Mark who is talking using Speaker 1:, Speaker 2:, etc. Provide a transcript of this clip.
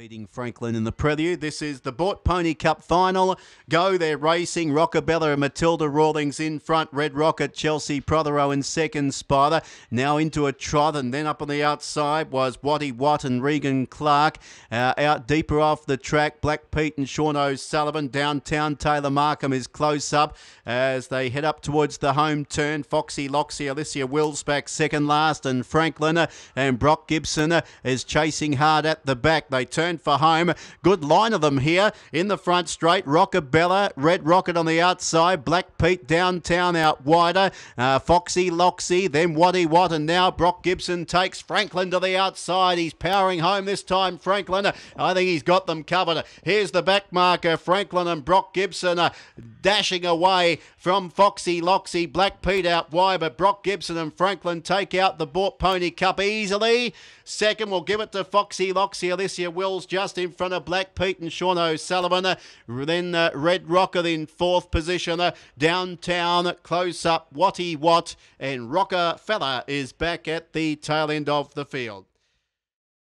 Speaker 1: beating Franklin in the prelude. This is the Boort Pony Cup final. Go, they're racing. Rockabella and Matilda Rawlings in front. Red Rocket, Chelsea Prothero in second. Spider now into a trot, and then up on the outside was Watty Watt and Regan Clark. Uh, out deeper off the track, Black Pete and Sean O'Sullivan. Downtown, Taylor Markham is close up as they head up towards the home turn. Foxy Loxy, Alicia Wills back second last, and Franklin uh, and Brock Gibson uh, is chasing hard at the back. They turn for home. Good line of them here in the front straight. Rockabella, Red Rocket on the outside. Black Pete downtown out wider. Uh, Foxy Loxy, then Watty Watt, and now Brock Gibson takes Franklin to the outside. He's powering home this time, Franklin. I think he's got them covered. Here's the back marker. Franklin and Brock Gibson are dashing away from Foxy Loxy. Black Pete out wide, but Brock Gibson and Franklin take out the Boort Pony Cup easily. Second, we'll give it to Foxy Loxy. Alicia Wills just in front of Black Pete and Sean O'Sullivan. Then uh, Red Rocket in fourth position. Uh, downtown, close up, Watty Watt. And Rockabella is back at the tail end of the field.